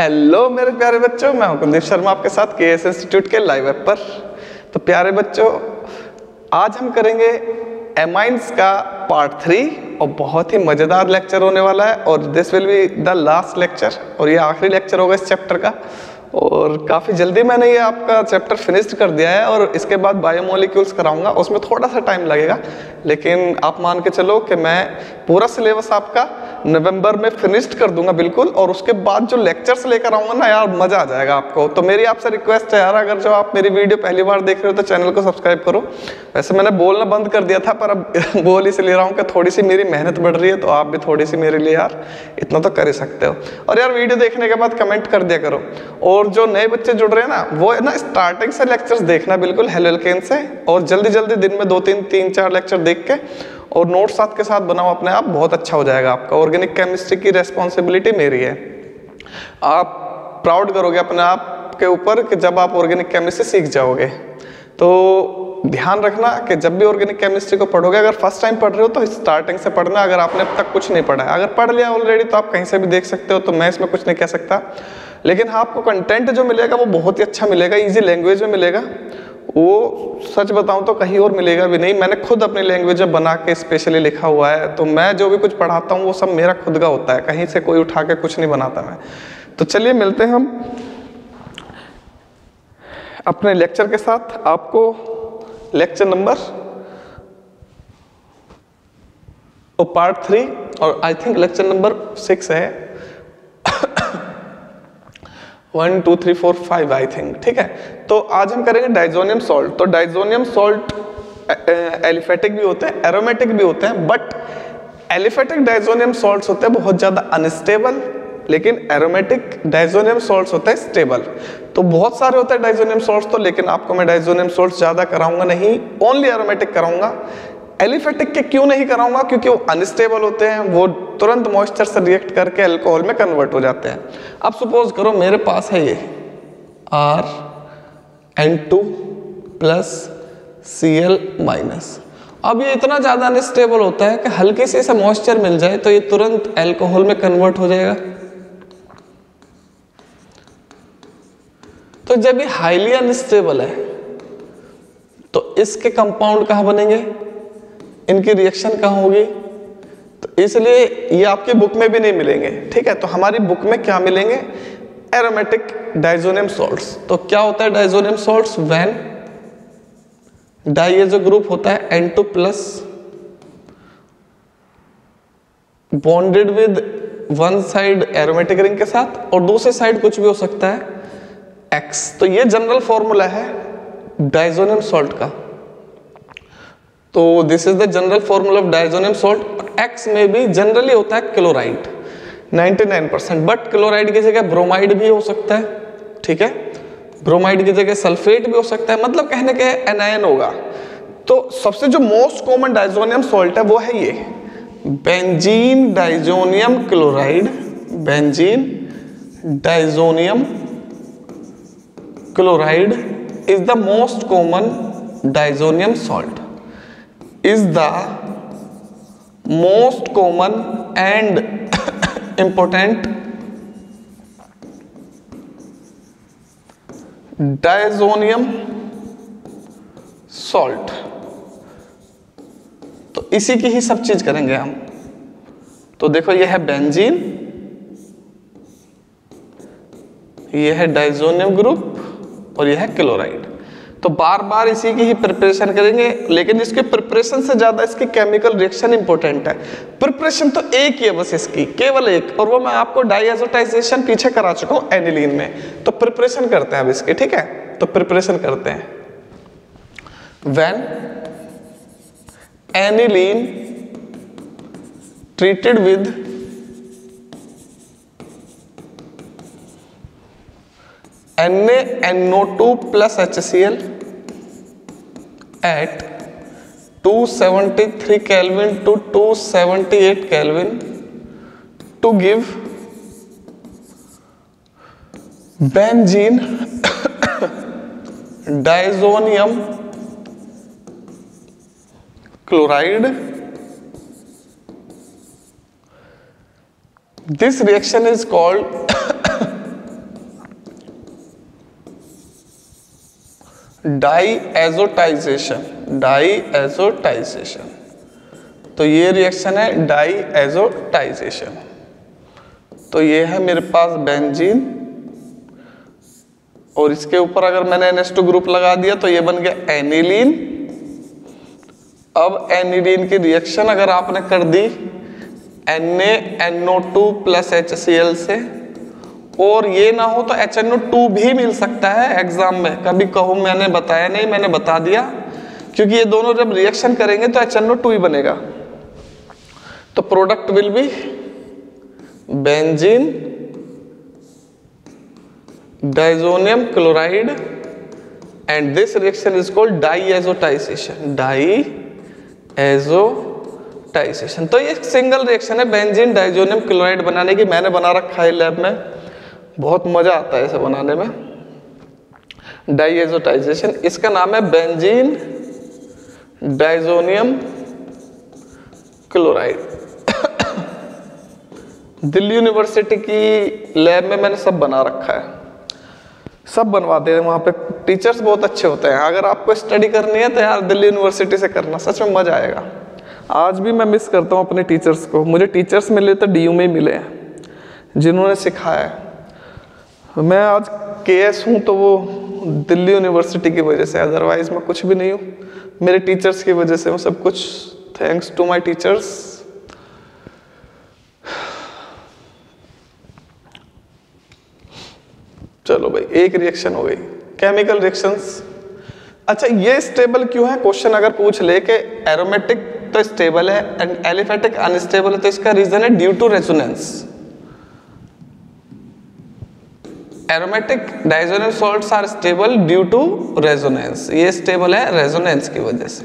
Hello मेरे प्यारे बच्चों, मैं हूँ कुलदीप शर्मा आपके साथ के एस इंस्टीट्यूट के लाइव ऐप पर। तो प्यारे बच्चों, आज हम करेंगे एमाइंस का पार्ट थ्री और बहुत ही मज़ेदार लेक्चर होने वाला है, और this will be the last lecture और ये आखिरी लेक्चर होगा इस चैप्टर का। और काफ़ी जल्दी मैंने ये आपका चैप्टर फिनिश्ड कर दिया है और इसके बाद बायोमोलिक्यूल्स कराऊँगा। उसमें थोड़ा सा टाइम लगेगा, लेकिन आप मान के चलो कि मैं पूरा सिलेबस आपका नवंबर में फिनिश्ड कर दूँगा बिल्कुल और उसके बाद जो लेक्चर्स लेकर आऊँगा ना यार, मज़ा आ जाएगा आपको। तो मेरी आपसे रिक्वेस्ट है यार, अगर जो आप मेरी वीडियो पहली बार देख रहे हो तो चैनल को सब्सक्राइब करो। वैसे मैंने बोलना बंद कर दिया था, पर अब बोल इसलिए रहा हूँ कि थोड़ी सी मेरी मेहनत बढ़ रही है तो आप भी थोड़ी सी मेरे लिए यार इतना तो कर ही सकते हो। और यार वीडियो देखने के बाद कमेंट कर दिया करो। और जो नए बच्चे जुड़ रहे हैं ना, वो है ना स्टार्टिंग से लेक्चर्स देखना बिल्कुल हेलो से, और जल्दी जल्दी दिन में दो तीन तीन चार लेक्चर देख के, और नोट साथ के साथ बनाओ अपने आप, बहुत अच्छा हो जाएगा आपका। ऑर्गेनिक केमिस्ट्री की रेस्पॉन्सिबिलिटी मेरी है। आप प्राउड करोगे अपने आप के ऊपर कि जब आप ऑर्गेनिक केमिस्ट्री सीख जाओगे। तो ध्यान रखना कि जब भी ऑर्गेनिक केमिस्ट्री को पढ़ोगे, अगर फ़र्स्ट टाइम पढ़ रहे हो तो स्टार्टिंग से पढ़ना, अगर आपने अब तक कुछ नहीं पढ़ा है। अगर पढ़ लिया ऑलरेडी तो आप कहीं से भी देख सकते हो तो मैं इसमें कुछ नहीं कह सकता। लेकिन हाँ आपको कंटेंट जो मिलेगा, वो बहुत ही अच्छा मिलेगा इजी लैंग्वेज में मिलेगा। वो सच बताऊँ तो कहीं और मिलेगा भी नहीं। मैंने खुद अपनी लैंग्वेज में बना के स्पेशली लिखा हुआ है तो मैं जो भी कुछ पढ़ाता हूँ, वो सब मेरा खुद का होता है। कहीं से कोई उठा के कुछ नहीं बनाता मैं। तो चलिए मिलते हैं हम अपने लेक्चर के साथ। आपको लेक्चर नंबर पार्ट थ्री और I think lecture number six है। One two three four five I think ठीक है? तो आज हम करेंगे डाइजोनियम सॉल्ट तो डाइजोनियम सॉल्ट एलिफेटिक भी होते हैं एरोमेटिक भी होते हैं बट एलिफेटिक डाइजोनियम सॉल्ट्स होते हैं बहुत ज़्यादा अनस्टेबल लेकिन एरोमेटिक डाइजोनियम सॉल्ट्स होते हैं स्टेबल तो बहुत सारे होते हैं डाइजोनियम सॉल्ट्स तो लेकिन आपको मैं डाइजोनियम सॉल्ट्स ज़्यादा कराऊँगा नहीं ओनली एरोमेटिक कराऊँगा. एलिफेटिक के क्यों नहीं कराऊँगा? क्योंकि वो अनस्टेबल होते हैं, वो तुरंत मॉइस्चर से रिएक्ट करके अल्कोहल में कन्वर्ट हो जाते हैं। अब सपोज़ करो मेरे पास है ये R N two plus C L minus अब ये इतना ज़्यादा अनस्टेबल होता है कि हल्की से इसे मॉइस्चर मिल जाए तो ये तुरंत एल्कोहल में कन्वर्ट हो जाएगा। तो जब ये हाईली अनस्टेबल है तो इसके कंपाउंड कहाँ बनेंगे? इनकी रिएक्शन कहाँ होगी? तो इसलिए ये आपकी बुक में भी नहीं मिलेंगे, ठीक है? तो हमारी बुक में क्या मिलेंगे? एरोमेटिक डाइजोनियम सॉल्ट्स तो क्या होता है डाइजोनियम सॉल्ट्स वैन डाई जो ग्रुप होता है N two plus bonded with one side aromatic ring के साथ और दूसरी साइड कुछ भी हो सकता है एक्स तो ये जनरल फॉर्मूला है डाइजोनियम सॉल्ट का। तो this is the general formula of diazonium salt X में भी जनरली होता है क्लोराइड 99 परसेंट बट क्लोराइड की जगह ब्रोमाइड भी हो सकता है, ठीक है? ब्रोमाइड की जगह सल्फेट भी हो सकता है मतलब कहने के एनायन होगा। तो सबसे जो मोस्ट कॉमन डाइजोनियम सॉल्ट है, वो है ये। Benzene diazonium chloride benzene diazonium chloride is the most common diazonium salt is the most common and important diazonium salt तो इसी की ही सब चीज़ करेंगे हम। तो देखो, यह है बेंजीन यह है डाइजोनियम ग्रुप और यह है क्लोराइड तो बार बार इसी की ही प्रिपरेशन करेंगे, लेकिन इसके प्रिपरेशन से ज़्यादा इसकी केमिकल रिएक्शन इंपॉर्टेंट है। प्रिपरेशन तो एक ही है बस इसकी, केवल एक, और वो मैं आपको डाइएजोटाइजेशन पीछे करा चुका हूँ एनिलीन में। तो प्रिपरेशन करते हैं अब इसके, ठीक है? तो प्रिपरेशन करते हैं। When aniline treated with NaNO2 plus HCl at 273 Kelvin to 278 Kelvin to give benzene diazonium chloride. This reaction is called diazotization diazotization तो ये रिएक्शन है डाई एजोटाइजेशन तो ये है मेरे पास बेंजीन और इसके ऊपर अगर मैंने NH2 ग्रुप लगा दिया तो ये बन गया एनिलीन अब एनिलीन की रिएक्शन अगर आपने कर दी N A N O two plus HCl से और ये ना हो तो एच एन ओ टू भी मिल सकता है एग्ज़ाम में। कभी कहूँ, मैंने बताया नहीं, मैंने बता दिया। क्योंकि ये दोनों जब रिएक्शन करेंगे तो HNO2 ही बनेगा। तो product will be benzene diazonium chloride and this reaction is called diazotization diazotization तो ये सिंगल रिएक्शन है बेंजीन डाइजोनियम क्लोराइड बनाने की। मैंने बना रखा है लैब में। बहुत मज़ा आता है इसे बनाने में। डाइएजोटाइजेशन इसका नाम है benzene diazonium chloride Delhi university की लैब में मैंने सब बना रखा है। सब बनवाते हैं, वहाँ पे टीचर्स बहुत अच्छे होते हैं। अगर आपको स्टडी करनी है तो यार दिल्ली यूनिवर्सिटी से करना, सच में मज़ा आएगा। आज भी मैं मिस करता हूँ अपने टीचर्स को। मुझे टीचर्स मिले तो डी में ही मिले हैं, जिन्होंने सिखाया है। मैं आज के एस हूँ तो वो दिल्ली यूनिवर्सिटी की वजह से अदरवाइज़ मैं कुछ भी नहीं हूँ। मेरे टीचर्स की वजह से हूँ सब कुछ। थैंक्स टू माई टीचर्स चलो भाई, एक रिएक्शन हो गई। केमिकल रिएक्शंस अच्छा ये स्टेबल क्यों है? क्वेश्चन अगर पूछ ले कि एरोमेटिक तो स्टेबल है एंड एलिफेटिक अनस्टेबल है तो इसका रीजन है due to resonance aromatic diazonium salts are stable due to resonance ये स्टेबल है रेजोनेंस की वजह से।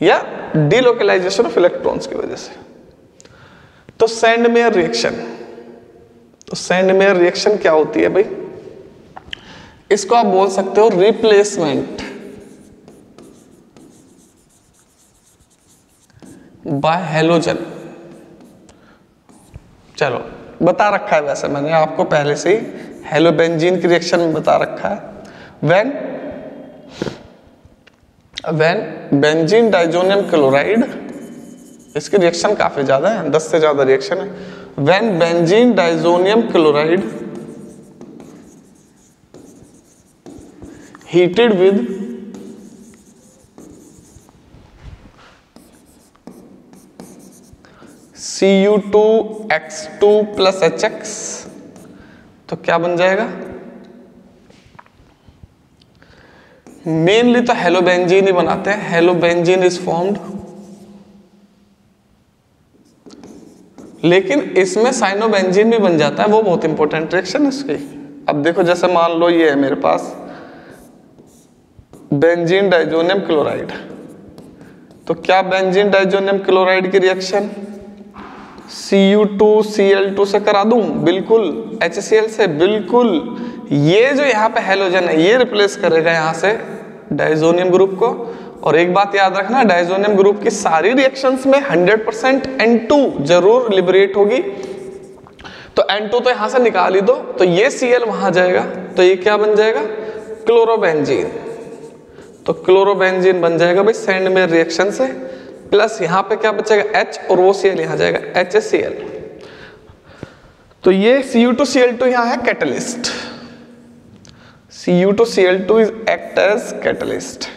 या डिलोकलाइजेशन ऑफ़ इलेक्ट्रॉन्स की वजह से। तो सेंडमेयर रिएक्शन तो सेंडमेयर रिएक्शन क्या होती है भाई? इसको आप बोल सकते हो रिप्लेसमेंट बाय हेलोजन चलो। बता रखा है वैसे मैंने आपको पहले से ही। हेलोबेंजीन की रिएक्शन में बता रखा है। When when benzene diazonium chloride इसकी रिएक्शन काफ़ी ज़्यादा है, दस से ज़्यादा रिएक्शन है। When benzene diazonium chloride heated with Cu2X2 plus H X तो क्या बन जाएगा? मेनली तो हेलोबेंजीन ही बनाते हैं। हेलोबेंजीन इज़ फॉर्म्ड लेकिन इसमें साइनोबेंजीन भी बन जाता है। वो बहुत इंपॉर्टेंट रिएक्शन है इसकी। अब देखो, जैसे मान लो ये है मेरे पास। Benzene diazonium chloride. तो क्या बेंजीन डाइजोनियम क्लोराइड की रिएक्शन Cu2Cl2 से करा दूँ? बिल्कुल HCl से बिल्कुल। ये जो यहाँ पे हेलोजन है, ये रिप्लेस करेगा यहाँ से डाइजोनियम ग्रुप को। और एक बात याद रखना डाइजोनियम ग्रुप की सारी रिएक्शंस में 100 परसेंट एन ज़रूर लिबरेट होगी। तो N2 तो यहाँ से निकाल ही दो। तो ये Cl वहाँ जाएगा। तो ये क्या बन जाएगा? क्लोरोबेंजीन तो क्लोरोबेंजीन बन जाएगा भाई सेंड में रिएक्शन से। प्लस यहाँ पे क्या बचेगा? एच और वो Cl यहाँ जाएगा। HCl तो ये Cu2Cl2 यहाँ है catalyst Cu2Cl2 is act as catalyst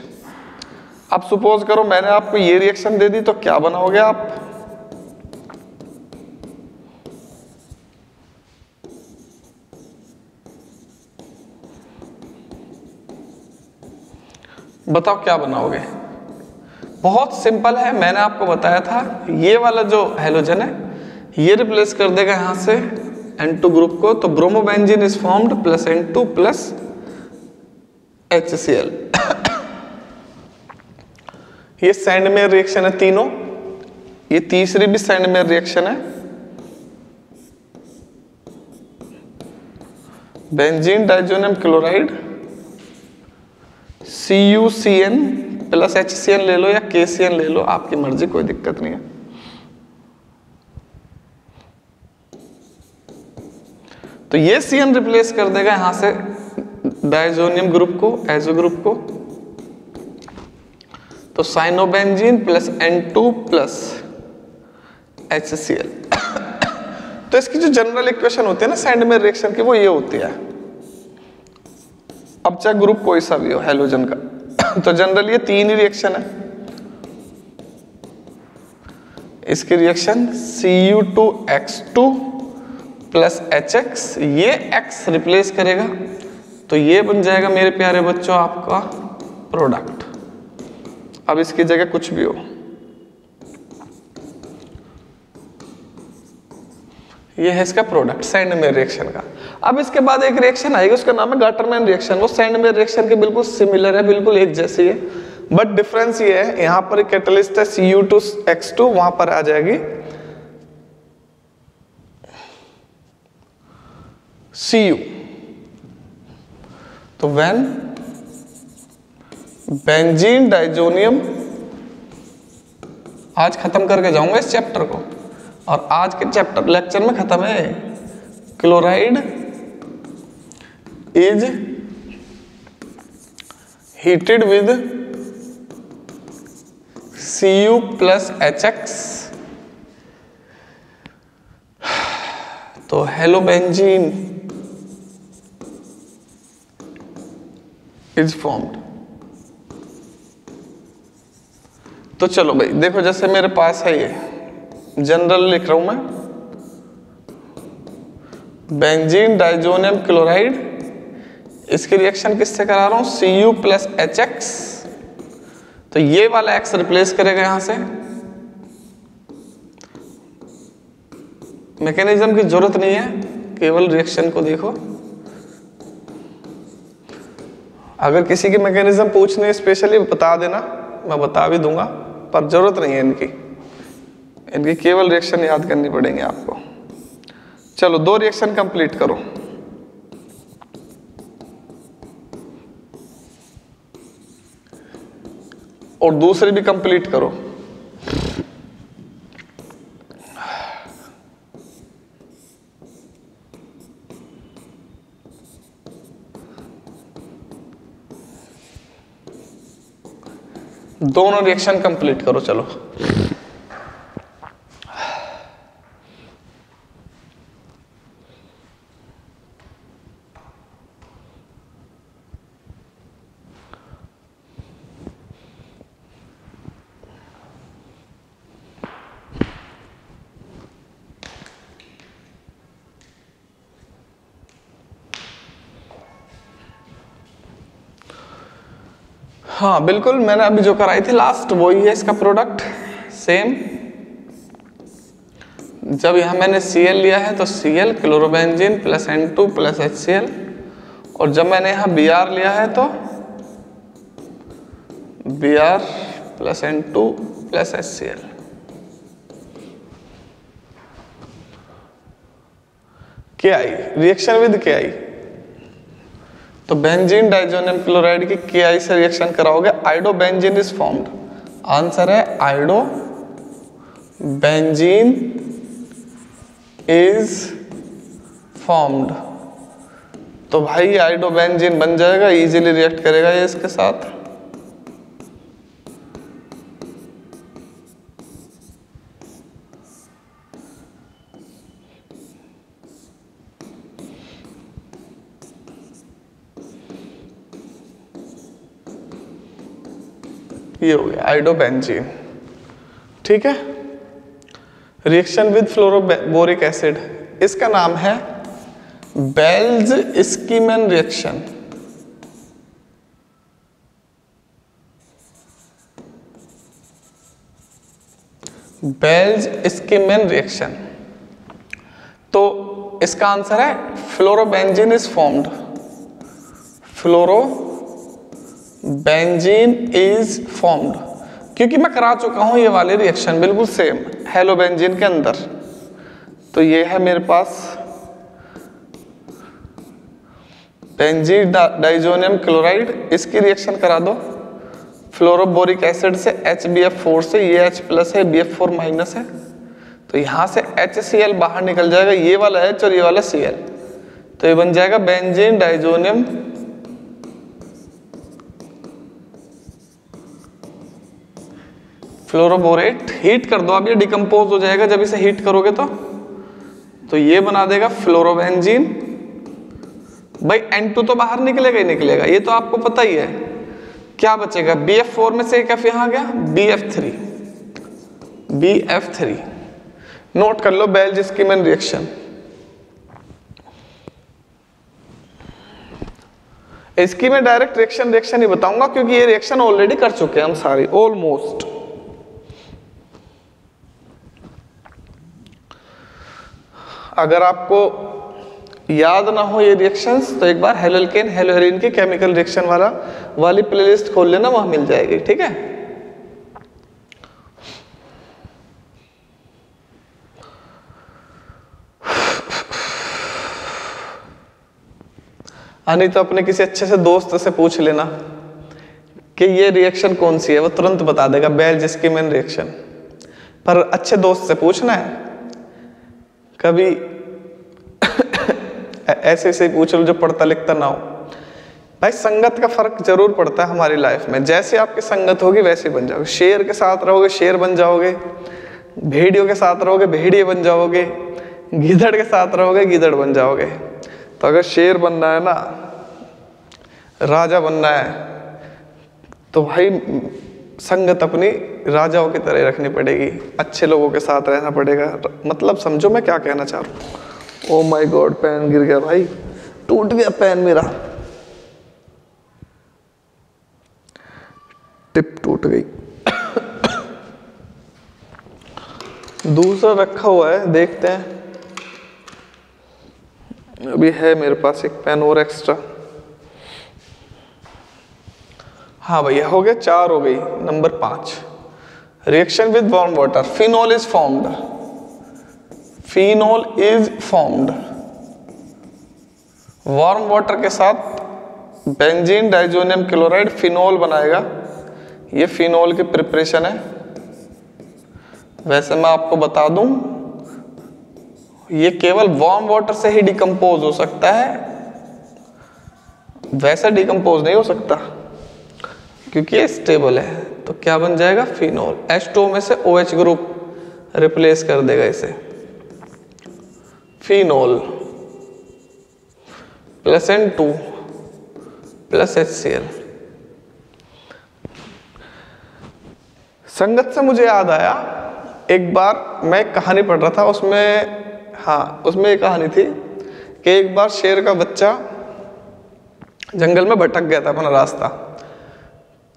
अब सपोज़ करो मैंने आपको ये रिएक्शन दे दी तो क्या बनाओगे आप? बताओ क्या बनाओगे? बहुत सिंपल है, मैंने आपको बताया था। ये वाला जो हेलोजन है, ये रिप्लेस कर देगा यहाँ से N2 ग्रुप को तो bromobenzene is formed plus N2 plus HCl ये सैंडमेयर रिएक्शन है तीनों। ये तीसरी भी सैंडमेयर रिएक्शन है। Benzene diazonium chloride C U C N plus H C N ले लो या के सी एन ले लो, आपकी मर्ज़ी, कोई दिक्कत नहीं है। तो ये सी एन रिप्लेस कर देगा यहाँ से डाइजोनियम ग्रुप को एजो ग्रुप को। तो cyanobenzene plus N two plus H C L तो इसकी जो जनरल इक्वेशन होती है ना सैंडमेयर रिएक्शन की, वो ये होती है। अब चाहे ग्रुप कोई सा भी हो हेलोजन का। तो जनरल ये तीन ही रिएक्शन है। इसकी reaction Cu2X2 plus H X ये X रिप्लेस करेगा। तो ये बन जाएगा मेरे प्यारे बच्चों आपका प्रोडक्ट अब इसकी जगह कुछ भी हो। ये है इसका प्रोडक्ट सैंडमेयर रिएक्शन का। अब इसके बाद एक रिएक्शन आएगी, उसका नाम है गाटरमैन रिएक्शन वो सैंडमेयर रिएक्शन के बिल्कुल सिमिलर है, बिल्कुल एक जैसी है। बट डिफरेंस ये है, यहाँ पर कैटलिस्ट है C U two X two वहाँ पर आ जाएगी। सी यू तो वेन बेंजीन डाइजोनियम आज खत्म करके जाऊँगा इस चैप्टर को। और आज के चैप्टर लेक्चर में खत्म है। Chloride is heated with C U plus H X तो हेलो बेंजीन इज़ फॉर्म्ड तो चलो भाई, देखो जैसे मेरे पास है ये। जनरल लिख रहा हूँ मैं। बेंजीन डाइजोनियम क्लोराइड इसकी रिएक्शन किससे करा रहा हूँ? C U plus H X तो ये वाला एक्स रिप्लेस करेगा यहाँ से। मैकेनिज्म की ज़रूरत नहीं है, केवल रिएक्शन को देखो। अगर किसी की मैकेनिज्म पूछने स्पेशली बता देना, मैं बता भी दूँगा, पर ज़रूरत नहीं है इनकी। इनकी केवल रिएक्शन याद करनी पड़ेंगे आपको। चलो, दो रिएक्शन कंप्लीट करो। और दूसरे भी कंप्लीट करो। दोनों रिएक्शन कंप्लीट करो चलो। हाँ बिल्कुल, मैंने अभी जो कराई थी लास्ट वही है इसका प्रोडक्ट सेम जब यहाँ मैंने Cl लिया है तो Cl chlorobenzene plus N two plus H C L और जब मैंने यहाँ Br लिया है तो Br plus N two plus H C L क्या आई रिएक्शन विद क्या आई तो बेंजीन डाइजोनियम क्लोराइड की के आई से रिएक्शन कराओगे? Iodo benzene is formed answer है आइडो बेंजीन इज़ फॉर्म्ड तो भाई आइडो बेंजीन बन जाएगा इजीली रिएक्ट करेगा ये इसके साथ। ये हो गया आइडोबेंजीन ठीक है? रिएक्शन विद फ्लोरोबोरिक एसिड इसका नाम है Balz Schiemann reaction Balz Schiemann reaction तो इसका आंसर है fluorobenzene is formed fluoro benzene is formed क्योंकि मैं करा चुका हूँ ये वाले रिएक्शन बिल्कुल सेम हेलो बेंजीन के अंदर. तो ये है मेरे पास बेंजीन डाइजोनियम क्लोराइड इसकी रिएक्शन करा दो. फ्लोरोबोरिक एसिड से एच बी एफ़ फोर से, ये एच प्लस है बी एफ़ फोर माइनस है. तो यहाँ से एच सी एल बाहर निकल जाएगा, ये वाला एच और ये वाला सी एल तो ये बन जाएगा बेंजीन डाइजोनियम फ्लोरोबोरेट हीट कर दो, अब ये डिकम्पोज हो जाएगा, जब इसे हीट करोगे तो। तो ये बना देगा फ्लोरोबेंजीन भाई N2 तो बाहर निकलेगा ही निकलेगा, ये तो आपको पता ही है। क्या बचेगा? BF4 में से एक F यहाँ गया? BF3 BF3 नोट कर लो बेल जिसकी मैन रिएक्शन इसकी मैं डायरेक्ट रिएक्शन रिएक्शन ही बताऊँगा, क्योंकि ये रिएक्शन ऑलरेडी कर चुके हैं हम सारी ऑलमोस्ट अगर आपको याद ना हो ये रिएक्शंस तो एक बार हेलोकेन हेलोहेरिन की केमिकल रिएक्शन वाला, वाली प्लेलिस्ट खोल लेना, वहाँ मिल जाएगी, ठीक है? नहीं तो अपने किसी अच्छे से दोस्त से पूछ लेना कि ये रिएक्शन कौन सी है, वो तुरंत बता देगा बेल जिसकी मेन रिएक्शन पर अच्छे दोस्त से पूछना है कभी ऐसे ऐसे पूछ लो जो पढ़ता लिखता ना हो। भाई, संगत का फ़र्क ज़रूर पड़ता है हमारी लाइफ में। जैसे आपकी संगत होगी, वैसे बन जाओगे। शेर के साथ रहोगे, शेर बन जाओगे। भेड़ियों के साथ रहोगे, भेड़िए बन जाओगे। गीदड़ के साथ रहोगे, गीदड़ बन जाओगे। तो अगर शेर बनना है ना, राजा बनना है तो भाई संगत अपनी राजाओं की तरह रखनी पड़ेगी। अच्छे लोगों के साथ रहना पड़ेगा। मतलब समझो मैं क्या कहना चाह रहा हूँ। ओ माई गॉड पेन गिर गया भाई। टूट गया पेन मेरा। टिप टूट गई। दूसरा रखा हुआ है, देखते हैं। अभी है मेरे पास एक पेन और एक्स्ट्रा हाँ भैया, हो गया, चार हो गई, नंबर पाँच। Reaction with warm water phenol is formed phenol is formed warm water के साथ बेंजीन डाइजोनियम क्लोराइड फिनॉल बनाएगा। ये फिनॉल की प्रिपरेशन है। वैसे मैं आपको बता दूँ, ये केवल वार्म वाटर से ही डिकम्पोज हो सकता है। वैसा डिकम्पोज नहीं हो सकता। क्योंकि ये स्टेबल है तो क्या बन जाएगा? फिनॉल H2O में से ओ OH ग्रुप रिप्लेस कर देगा इसे। Phenol plus N two plus H C L संगत से मुझे याद आया, एक बार मैं एक कहानी पढ़ रहा था, उसमें हाँ उसमें एक कहानी थी कि एक बार शेर का बच्चा जंगल में भटक गया था अपना रास्ता।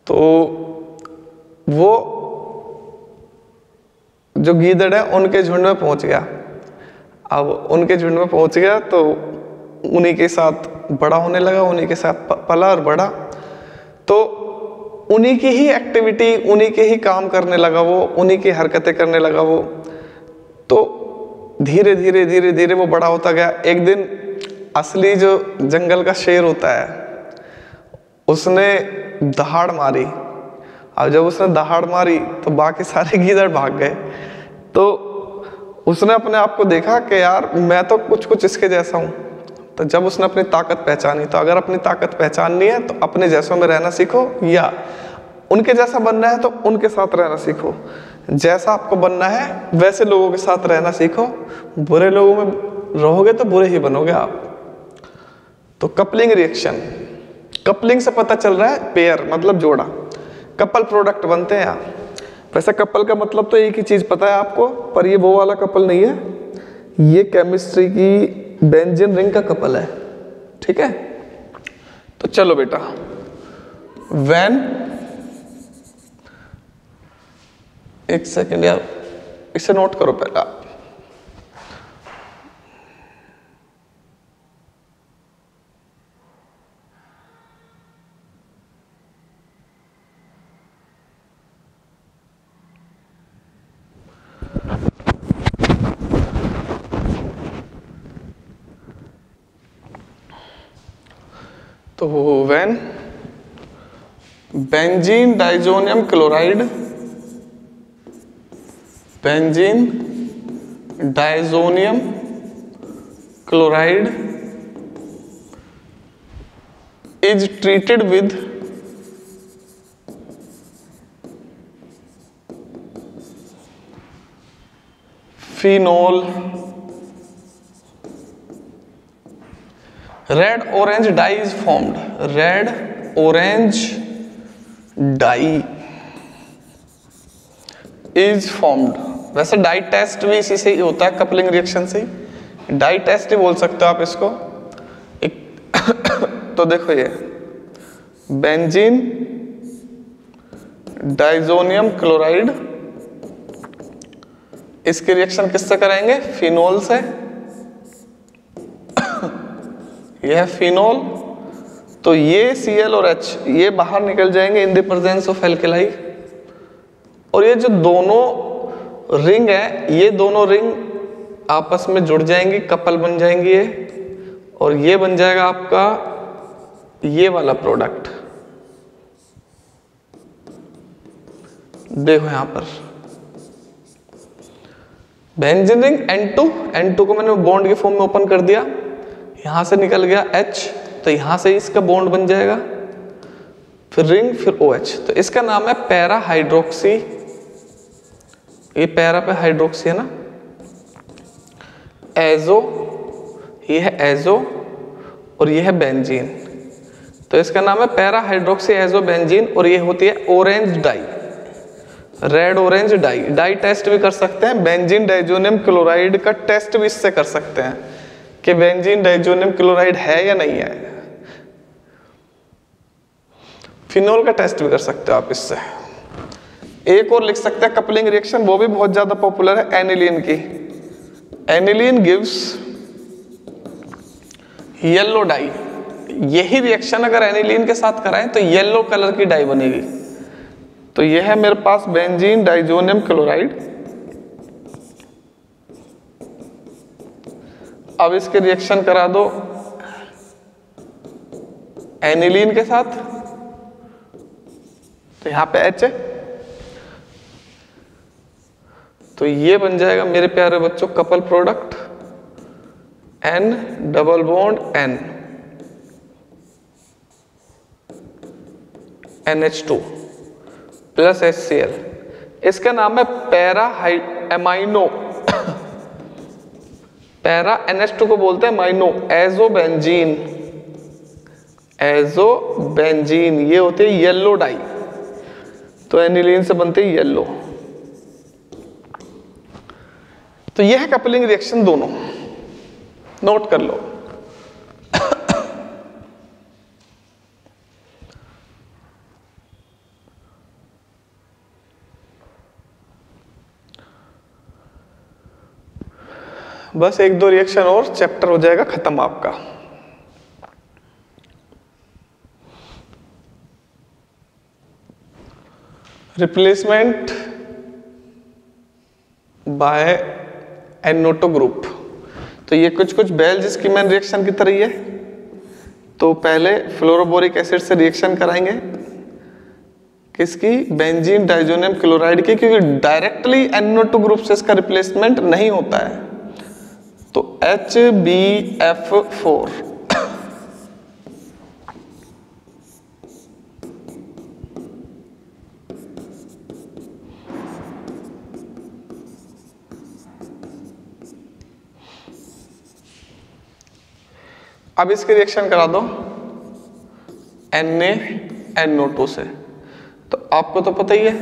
तो वो जो गीदड़ है, उनके झुंड में पहुँच गया। अब उनके झुंड में पहुँच गया तो उन्हीं के साथ बड़ा होने लगा, उन्हीं के साथ पला और बड़ा तो उन्हीं की ही एक्टिविटी उन्हीं के ही काम करने लगा वो, उन्हीं की हरकतें करने लगा वो। तो धीरे धीरे धीरे धीरे वो बड़ा होता गया। एक दिन असली जो जंगल का शेर होता है उसने दहाड़ मारी। अब जब उसने दहाड़ मारी तो बाकी सारे गीदड़ भाग गए। तो उसने अपने आप को देखा कि यार, मैं तो कुछ कुछ इसके जैसा हूँ। तो जब उसने अपनी ताकत पहचानी तो अगर अपनी ताकत पहचाननी है तो अपने जैसों में रहना सीखो या उनके जैसा बनना है तो उनके साथ रहना सीखो। जैसा आपको बनना है, वैसे लोगों के साथ रहना सीखो। बुरे लोगों में रहोगे तो बुरे ही बनोगे आप। तो कपलिंग रिएक्शन कपलिंग से पता चल रहा है पेयर मतलब जोड़ा। कपल प्रोडक्ट बनते हैं आप वैसे कपल का मतलब तो एक ही चीज़ पता है आपको, पर ये वो वाला कपल नहीं है। ये केमिस्ट्री की बेंजिन रिंग का कपल है। ठीक है? तो चलो बेटा। वैन एक सेकेंड यार, इसे नोट करो पहला। तो when benzene diazonium chloride benzene diazonium chloride is treated with phenol red orange dye is formed red orange dye is formed वैसे डाई टेस्ट भी इसी से ही होता है कपलिंग रिएक्शन से डाई टेस्ट ही बोल सकते हो आप इसको। एक तो देखो ये। बेंजीन डाइजोनियम क्लोराइड इसकी रिएक्शन किससे करेंगे? फिनोल से। यह फिनोल तो ये Cl और एच ये बाहर निकल जाएँगे in the presence of alkali और ये जो दोनों रिंग है, ये दोनों रिंग आपस में जुड़ जाएँगी कपल बन जाएँगी ये. और ये बन जाएगा आपका ये वाला प्रोडक्ट देखो यहाँ पर. बेंजीन रिंग N2 N2 को मैंने बॉन्ड के फॉर्म में ओपन कर दिया. यहाँ से निकल गया H तो यहाँ से इसका बॉन्ड बन जाएगा। फिर रिंग फिर ओ OH तो इसका नाम है पैरा हाइड्रोक्सी ये पैरा पे हाइड्रोक्सी है ना? एजो, ये है एजो और ये है बेंजीन तो इसका नाम है पैरा हाइड्रोक्सी एजो बेंजीन और ये होती है orange dye red orange dye dye test भी कर सकते हैं। बेंजीन डाइजोनियम क्लोराइड का टेस्ट भी इससे कर सकते हैं। कि बेंजीन डाइजोनियम क्लोराइड है या नहीं है? फिनोल का टेस्ट भी कर सकते हो आप इससे। एक और लिख सकते हैं कपलिंग रिएक्शन वो भी बहुत ज़्यादा पॉपुलर है एनिलीन की। एनिलीन गिव्स येलो डाई यही रिएक्शन अगर एनिलीन के साथ कराएँ तो येलो कलर की डाई बनेगी। तो यह है मेरे पास बेंजीन डाइजोनियम क्लोराइड अब इसके रिएक्शन करा दो। एनिलीन के साथ। तो यहाँ पे एच है। तो ये बन जाएगा मेरे प्यारे बच्चों couple product N double bond N N H two plus H C L इसका नाम है para amino para NH two को बोलते हैं amino azo benzene azo benzene ये होते हैं येलो डाई तो एनिलीन से बनते हैं येलो तो ये है कपलिंग रिएक्शन दोनों। नोट कर लो। बस एक दो रिएक्शन और चैप्टर हो जाएगा खत्म आपका। रिप्लेसमेंट बाय एनोटो ग्रुप तो ये कुछ कुछ बेल्ज मैन रिएक्शन की तरह ही है। तो पहले फ्लोरोबोरिक एसिड से रिएक्शन कराएँगे। किसकी? बेंजीन डाइजोनियम क्लोराइड की, क्योंकि डायरेक्टली एनोटो ग्रुप से इसका रिप्लेसमेंट नहीं होता है। तो एच बी एफ़ फोर अब इसके रिएक्शन करा दो। N A N O two से। तो आपको तो पता ही है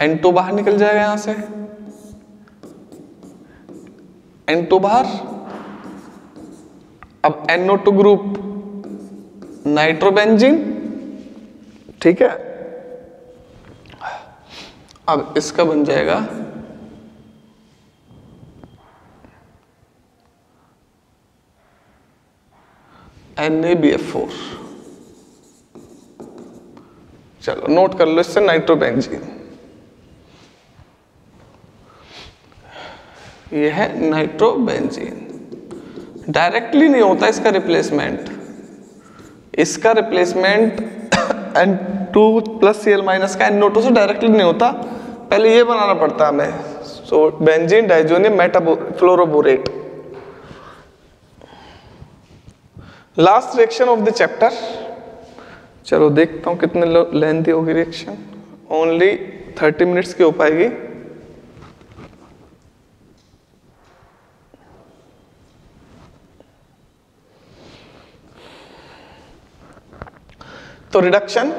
एन टू बाहर निकल जाएगा यहाँ से। एन टू बाहर अब एनओ टू ग्रुप नाइट्रोबेंजीन ठीक है? अब इसका बन जाएगा N A B F four चलो नोट कर लो इससे नाइट्रोबेंजीन ये है नाइट्रोबेंजीन। डायरेक्टली नहीं होता इसका रिप्लेसमेंट इसका replacement N two plus C L minus का एन टू से डायरेक्टली नहीं होता। पहले ये बनाना पड़ता हमें। So benzene diazonium मेटाबो fluoroborate last reaction of the chapter चलो देखता हूँ कितने लेंथी होगी रिएक्शन ओनली थर्टी मिनट्स की हो पाएगी। तो reduction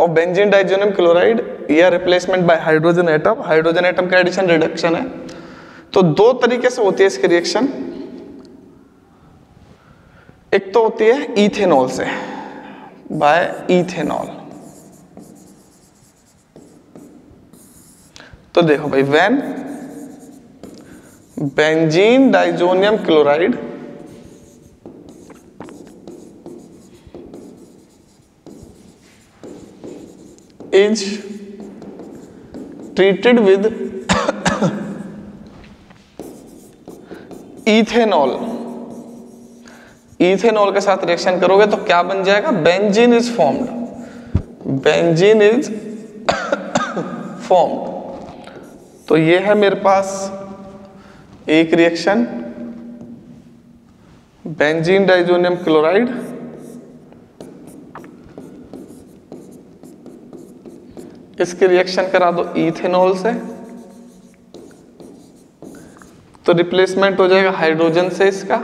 of benzene diazonium chloride या replacement by hydrogen atom hydrogen atom का एडिशन रिडक्शन है। तो दो तरीके से होती है इसकी रिएक्शन एक तो होती है इथेनॉल से बाय इथेनॉल तो देखो भाई when benzene diazonium chloride is treated with ethanol ethanol के साथ रिएक्शन करोगे तो क्या बन जाएगा? Benzene is formed benzene is formed तो ये है मेरे पास एक रिएक्शन बेंजीन डाइजोनियम क्लोराइड इसकी रिएक्शन करा दो इथेनॉल से। तो रिप्लेसमेंट हो जाएगा हाइड्रोजन से इसका।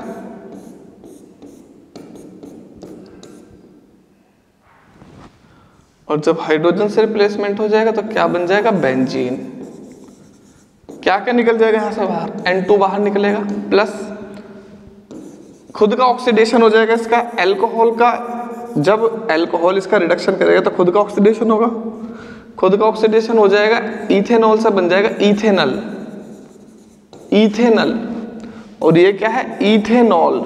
और जब हाइड्रोजन से रिप्लेसमेंट हो जाएगा तो क्या बन जाएगा? बेंजीन क्या क्या निकल जाएगा यहाँ से बाहर? N2 बाहर निकलेगा प्लस खुद का ऑक्सीडेशन हो जाएगा इसका एल्कोहल का। जब एल्कोहल इसका रिडक्शन करेगा तो खुद का ऑक्सीडेशन होगा। खुद का ऑक्सीडेशन हो जाएगा इथेनॉल से बन जाएगा इथेनल इथेनल और ये क्या है? इथेनॉल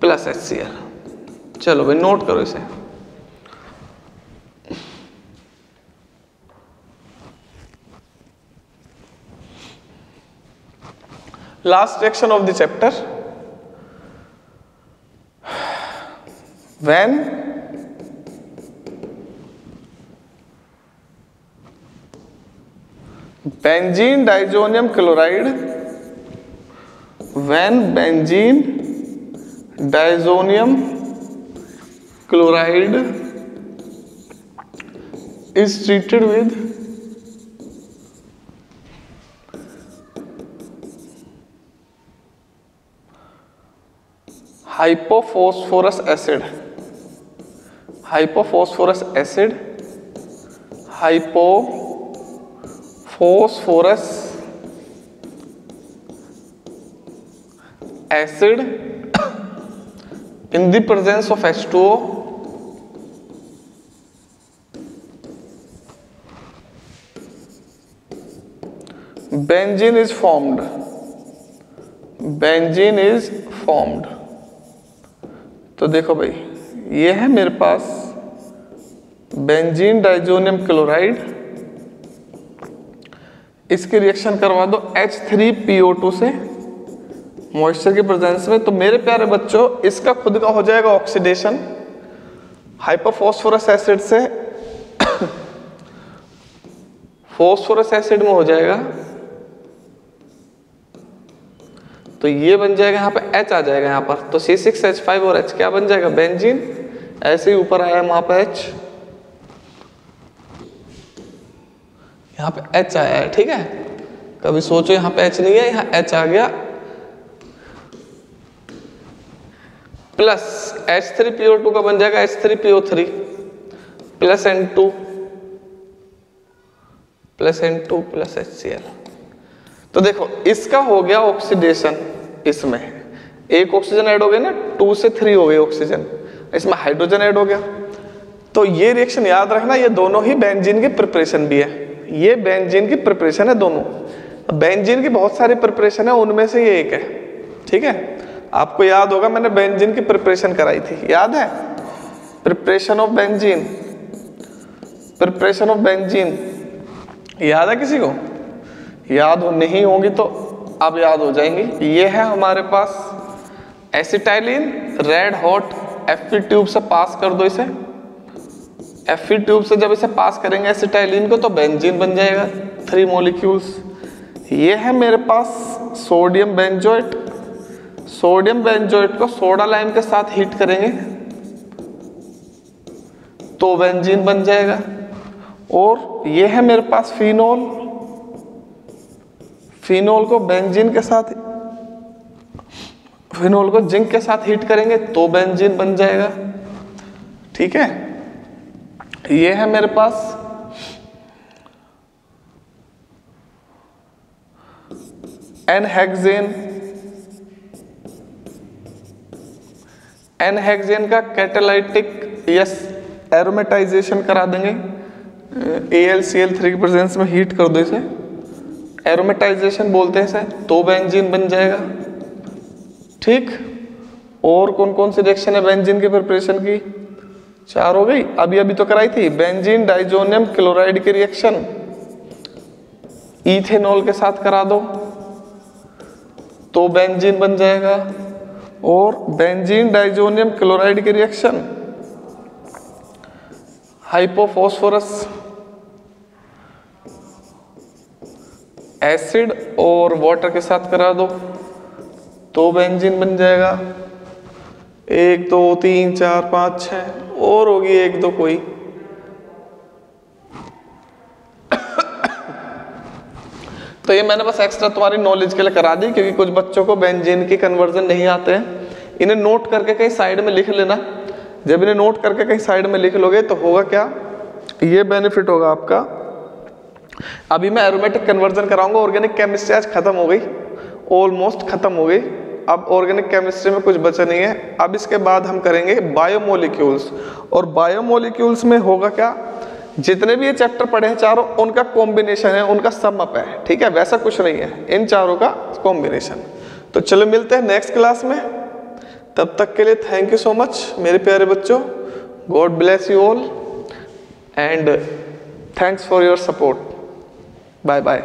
प्लस एच चलो भाई नोट करो इसे. Last section of the chapter. When benzene diazonium chloride. When benzene diazonium chloride is treated with hypophosphorus acid. Hypophosphorus acid phosphorus acid in the presence of H two benzene is formed benzene is formed तो देखो भाई, ये है मेरे पास benzene diazonium chloride इसकी reaction करवा दो H3PO2 से। मॉइस्चर के प्रेजेंस में। तो मेरे प्यारे बच्चों, इसका खुद का हो जाएगा ऑक्सीडेशन हाइपोफॉस्फोरस एसिड से फॉस्फोरस एसिड में हो जाएगा। तो ये बन जाएगा यहाँ पे H आ जाएगा यहाँ पर। तो C6H5 और H क्या बन जाएगा? बेंजीन ऐसे ही ऊपर आया वहाँ पे H यहाँ पे H आया है, ठीक है? कभी सोचो यहाँ पे H नहीं है, यहाँ H आ गया। प्लस H3PO2 का बन जाएगा H3PO3 plus N two plus N2 plus H C L तो देखो, इसका हो गया ऑक्सीडेशन इसमें। एक ऑक्सीजन ऐड हो गया ना टू से थ्री हो गए ऑक्सीजन इसमें हाइड्रोजन ऐड हो गया। तो ये रिएक्शन याद रखना, ये दोनों ही बेंजीन की प्रिपरेशन भी है। ये बेंजीन की प्रिपरेशन है दोनों। बेंजीन की बहुत सारी प्रिपरेशन है, उनमें से ये एक है। ठीक है? आपको याद होगा, मैंने बेंजीन की प्रिपरेशन कराई थी। याद है? Preparation of benzene. Preparation of benzene. याद है किसी को? याद हो नहीं होगी तो अब याद हो जाएँगी। ये है हमारे पास acetylene, red hot F tube से पास कर दो इसे। एफ़ ट्यूब से जब इसे पास करेंगे एसिटाइलिन को तो बेंजीन बन जाएगा थ्री मोलिक्यूल्स ये है मेरे पास सोडियम बेंजोइट सोडियम बेंजोइट को सोडा लाइम के साथ हीट करेंगे तो बेंजीन बन जाएगा. और ये है मेरे पास फिनोल फिनोल को बेंजीन के साथ फिनोल को जिंक के साथ हीट करेंगे तो बेंजीन बन जाएगा. ठीक है? ये है मेरे पास। एन हेक्सेन एन हेक्सेन का कैटेलाइटिक यस एरोमेटाइजेशन करा देंगे। A L C L three presence में हीट कर दो इसे। एरोमेटाइजेशन बोलते हैं इसे तो बेंजीन बन जाएगा। ठीक? और कौन कौन सी रिएक्शन है बेंजीन के प्रिपरेशन की? चार हो गई। अभी अभी तो कराई थी। बेंजीन, डाइजोनियम, क्लोराइड की रिएक्शन इथेनॉल के साथ करा दो। तो बेंजीन बन जाएगा। और बेंजीन, डाइजोनियम, क्लोराइड की रिएक्शन हाइपोफॉस्फोरस। एसिड और वाटर के साथ करा दो। तो बेंजीन बन जाएगा। एक, दो, तीन, चार, पाँच छ और होगी एक, दो कोई। तो ये मैंने बस एक्स्ट्रा तुम्हारी नॉलेज के लिए करा दी, क्योंकि कुछ बच्चों को बेंजीन की कन्वर्जन नहीं आते हैं। इन्हें नोट करके कहीं साइड में लिख लेना। जब इन्हें नोट करके कहीं साइड में लिख लोगे तो होगा क्या? ये बेनिफिट होगा आपका। अभी मैं एरोमेटिक कन्वर्जन कराऊँगा ऑर्गेनिक केमिस्ट्री आज खत्म हो गई। ऑलमोस्ट खत्म हो गई। अब ऑर्गेनिक केमिस्ट्री में कुछ बचा नहीं है। अब इसके बाद हम करेंगे बायोमोलिक्यूल्स और बायोमोलिक्यूल्स में होगा क्या? जितने भी ये चैप्टर पढ़े हैं चारों, उनका कॉम्बिनेशन है, उनका सम अप है। ठीक है? वैसा कुछ नहीं है। इन चारों का कॉम्बिनेशन तो चलो मिलते हैं नेक्स्ट क्लास में। तब तक के लिए थैंक यू सो मच मेरे प्यारे बच्चों। God bless you all and thanks for your support bye bye